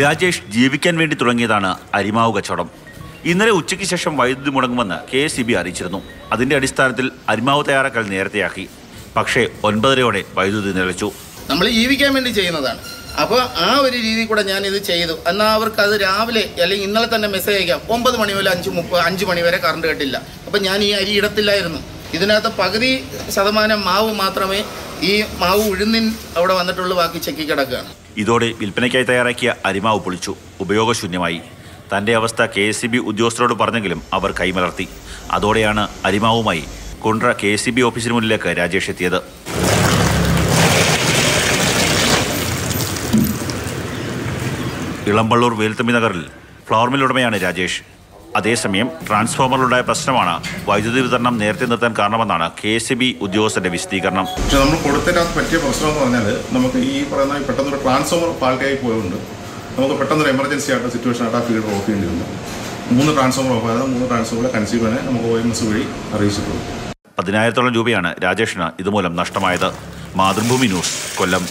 രാജേഷ് ജീവിക്കാൻ വേണ്ടി തുടങ്ങിയതാണ് അരിമാവ് കച്ചവടം. ഇന്നലെ ഉച്ചയ്ക്ക് ശേഷം വൈദ്യുതി മുടങ്ങുമെന്ന് കെ എസ് ബി അറിയിച്ചിരുന്നു. അതിന്റെ അടിസ്ഥാനത്തിൽ അരിമാവ് തയ്യാറാക്കൽ നേരത്തെയാക്കി. പക്ഷേ ഒൻപതരയോടെ വൈദ്യുതി നിലച്ചു നമ്മൾ ജീവിക്കാൻ വേണ്ടി ചെയ്യുന്നതാണ്. അപ്പോൾ ആ ഒരു രീതി കൂടെ ഞാൻ ഇത് ചെയ്തു. എന്നാൽ അവർക്ക് അത് രാവിലെ അല്ലെങ്കിൽ ഇന്നലെ തന്നെ മെസ്സേജ് അയക്കാം. ഒമ്പത് മണി മുതൽ അഞ്ച് മുപ്പത് അഞ്ച് മണി വരെ കറണ്ട് കെട്ടില്ല. അപ്പം ഞാൻ ഈ അരി ഇടത്തില്ലായിരുന്നു. ഇതിനകത്ത് പകുതി ശതമാനം മാവ് മാത്രമേ ഈ മാവ് ഉഴുന്നിൻ അവിടെ വന്നിട്ടുള്ളൂ ബാക്കി ചെക്കി കിടക്കുകയാണ്. ഇതോടെ വിൽപ്പനയ്ക്കായി തയ്യാറാക്കിയ അരിമാവ് പൊളിച്ചു. ഉപയോഗശൂന്യമായി. തന്റെ അവസ്ഥ കെ എസ് സി ബി ഉദ്യോഗസ്ഥരോട് പറഞ്ഞെങ്കിലും അവർ കൈമലർത്തി. അതോടെയാണ് അരിമാവുമായി Kundara K S E B ഓഫീസിന് മുന്നിലേക്ക് രാജേഷ് എത്തിയത്. ഇളമ്പള്ളൂർ വേൽത്തമ്പി നഗറിൽ ഫ്ലവർ മിൽ ഉടമയാണ് രാജേഷ്. അതേസമയം ട്രാൻസ്ഫോമറിലുണ്ടായ പ്രശ്നമാണ് വൈദ്യുതി വിതരണം നേരത്തെ നിർത്താൻ കാരണമെന്നാണ് കെ എസ് ബി ഉദ്യോഗസ്ഥന്റെ വിശദീകരണം. പക്ഷെ നമ്മൾ കൊടുത്തതിനകത്ത് പറ്റിയ പ്രശ്നം എന്ന് പറഞ്ഞാൽ നമുക്ക് ഈ പറയുന്ന പെട്ടെന്നൊരു ട്രാൻസ്ഫോമർ ഫാൾട്ടായി പോയതുകൊണ്ട് നമുക്ക് പെട്ടെന്നൊരു എമർജൻസി ആയിട്ട് സിറ്റുവേഷൻ ആയിട്ട് ആ ഫീൽഡ് ഓഫ് ചെയ്യേണ്ടി വന്നു മൂന്ന് ട്രാൻസ്ഫോമർ ഓഫ് ആയത് മൂന്ന് ട്രാൻസ്ഫോമറെ കൺസ്യൂമറിനെ നമുക്ക് ഒ എം എസ് വഴി അറിയിച്ചിട്ടുള്ളൂ പതിനായിരത്തോളം രൂപയാണ് രാജേഷിന് ഇതുമൂലം നഷ്ടമായത്. മാതൃഭൂമി ന്യൂസ് കൊല്ലം.